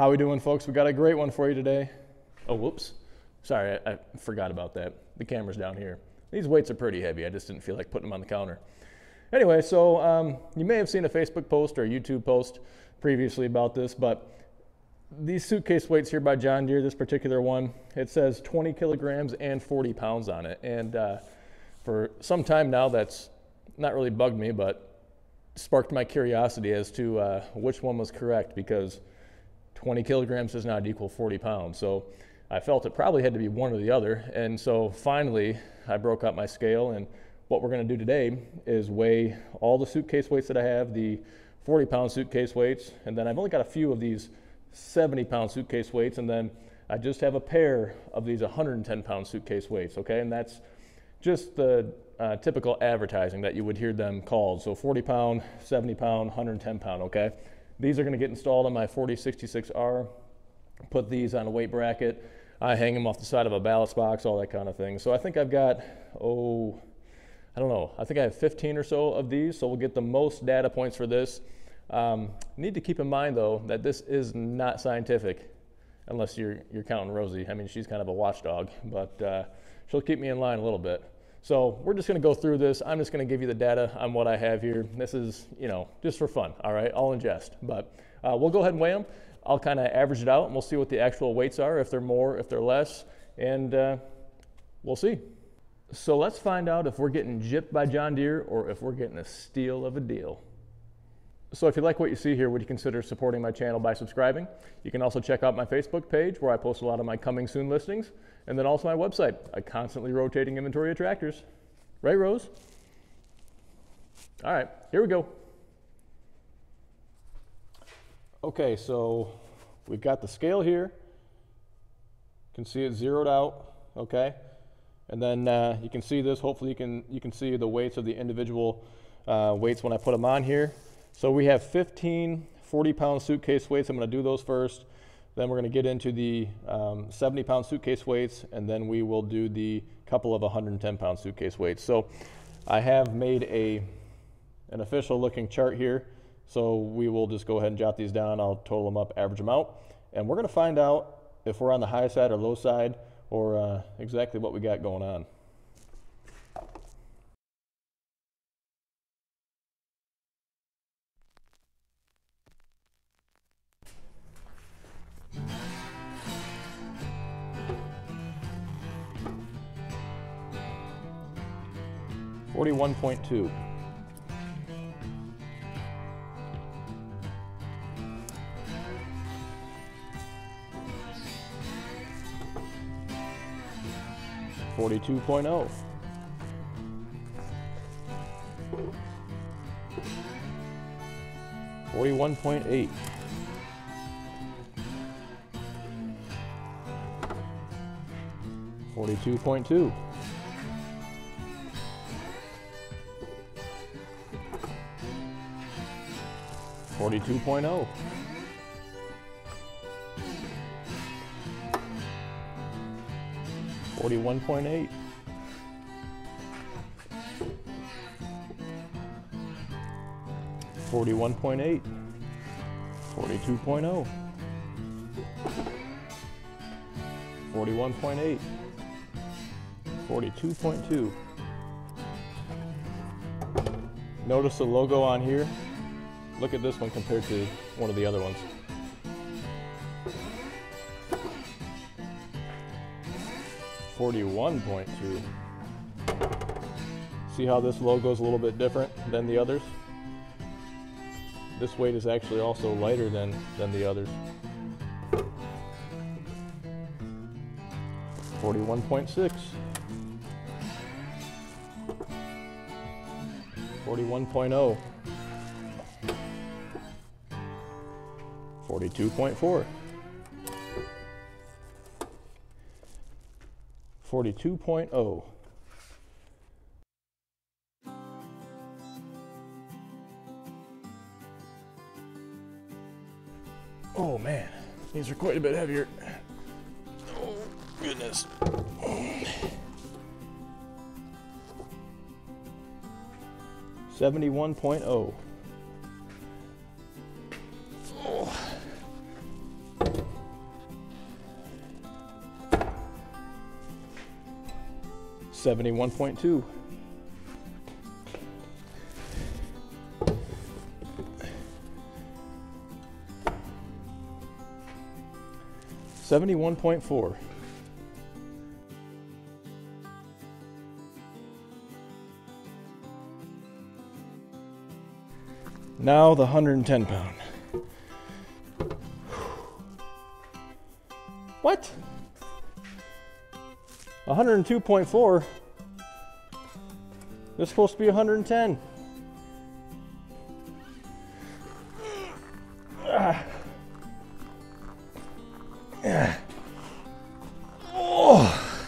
How we doing, folks? We got a great one for you today. Oh, whoops. Sorry, I, I forgot about that. The camera's down here. These weights are pretty heavy. I just didn't feel like putting them on the counter. Anyway, so um, you may have seen a Facebook post or a YouTube post previously about this, but these suitcase weights here by John Deere, this particular one, it says 20 kilograms and 40 pounds on it. And uh, for some time now, that's not really bugged me, but sparked my curiosity as to uh, which one was correct because 20 kilograms does not equal 40 pounds. So I felt it probably had to be one or the other. And so finally, I broke out my scale. And what we're going to do today is weigh all the suitcase weights that I have, the 40 pound suitcase weights. And then I've only got a few of these 70 pound suitcase weights. And then I just have a pair of these 110 pound suitcase weights. Okay. And that's just the uh, typical advertising that you would hear them called. So 40 pound, 70 pound, 110 pound. Okay. These are going to get installed on my 4066R. Put these on a weight bracket. I hang them off the side of a ballast box, all that kind of thing. So I think I've got, oh, I don't know, I think I have 15 or so of these. So we'll get the most data points for this. Um, need to keep in mind though that this is not scientific unless you're, you're counting Rosie. I mean, she's kind of a watchdog, but uh, she'll keep me in line a little bit. So we're just going to go through this. I'm just going to give you the data on what I have here. This is, you know, just for fun, all right, all in jest. But uh, we'll go ahead and weigh them. I'll kind of average it out and we'll see what the actual weights are, if they're more, if they're less, and uh, we'll see. So let's find out if we're getting gypped by John Deere or if we're getting a steal of a deal. So if you like what you see here, would you consider supporting my channel by subscribing? You can also check out my Facebook page where I post a lot of my coming soon listings, and then also my website, a constantly rotating inventory of tractors. Right, Rose? All right, here we go. Okay, so we've got the scale here. You can see it zeroed out, okay? And then uh, you can see this, hopefully you can, you can see the weights of the individual uh, weights when I put them on here. So we have 15 40 pound suitcase weights. I'm going to do those first. Then we're going to get into the um, 70 pound suitcase weights, and then we will do the couple of 110 pound suitcase weights. So I have made a, an official looking chart here. So we will just go ahead and jot these down. I'll total them up, average them out. And we're going to find out if we're on the high side or low side or uh, exactly what we got going on. Forty-one point two. Forty-two oh. Forty-one point eight. Forty-two point two. Forty-two oh. Forty-one point eight. Forty-one point eight. Forty-two point oh. Forty-one point eight. Forty-two point two. Notice the logo on here. Look at this one compared to one of the other ones. Forty-one point two. See how this logo is a little bit different than the others? This weight is actually also lighter than, than the others. 41.6. 41.0. 42.4. 42.0. Oh man, these are quite a bit heavier. Oh goodness. Seventy-one oh. 71.2. Seventy-one point four. Now the hundred and ten pound. What? 102.4. This is supposed to be 110. Ah. Ah. Oh.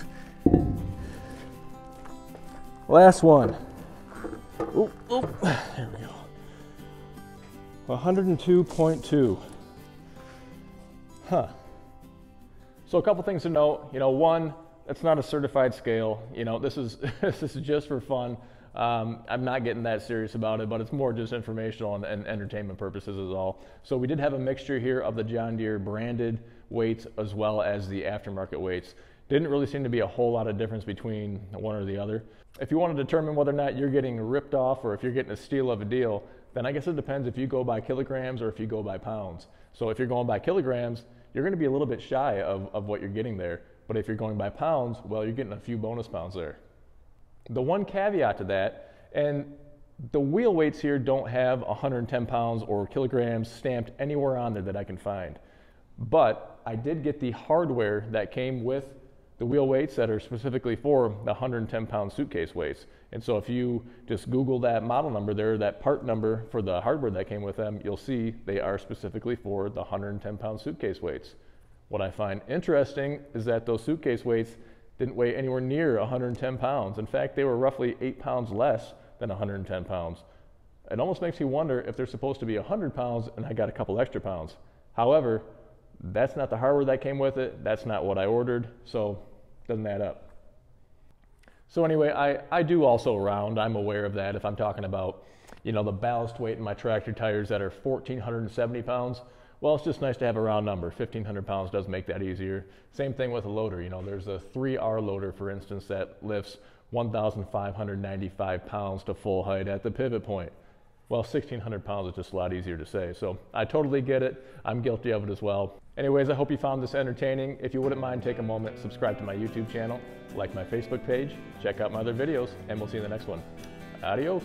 Last one. There we go. 102.2. Huh. So a couple things to note. You know, one, it's not a certified scale. You know, this is this is just for fun. Um, I'm not getting that serious about it, but it's more just informational and, and, entertainment purposes is all. So we did have a mixture here of the John Deere branded weights as well as the aftermarket weights. Didn't really seem to be a whole lot of difference between one or the other. If you want to determine whether or not you're getting ripped off or if you're getting a steal of a deal, then I guess it depends if you go by kilograms or if you go by pounds. So if you're going by kilograms, you're going to be a little bit shy of, of what you're getting there. But if you're going by pounds, well, you're getting a few bonus pounds there. The one caveat to that, and the wheel weights here don't have 110 pounds or kilograms stamped anywhere on there that I can find. But I did get the hardware that came with the wheel weights that are specifically for the 110 pound suitcase weights. And so if you just Google that model number there, that part number for the hardware that came with them, you'll see they are specifically for the 110 pound suitcase weights. What I find interesting is that those suitcase weights didn't weigh anywhere near 110 pounds. In fact, they were roughly eight pounds less than 110 pounds. It almost makes me wonder if they're supposed to be 100 pounds and I got a couple extra pounds. However, that's not the hardware that came with it. That's not what I ordered, so doesn't add up. So anyway, I, I do also round. I'm aware of that. If I'm talking about, you know, the ballast weight in my tractor tires that are 1,470 pounds, well, it's just nice to have a round number. 1,500 pounds does make that easier. Same thing with a loader. You know, there's a 3R loader, for instance, that lifts 1,595 pounds to full height at the pivot point. Well, 1,600 pounds is just a lot easier to say. So I totally get it. I'm guilty of it as well. Anyways, I hope you found this entertaining. If you wouldn't mind, take a moment, subscribe to my YouTube channel, like my Facebook page, check out my other videos, and we'll see you in the next one. Adios.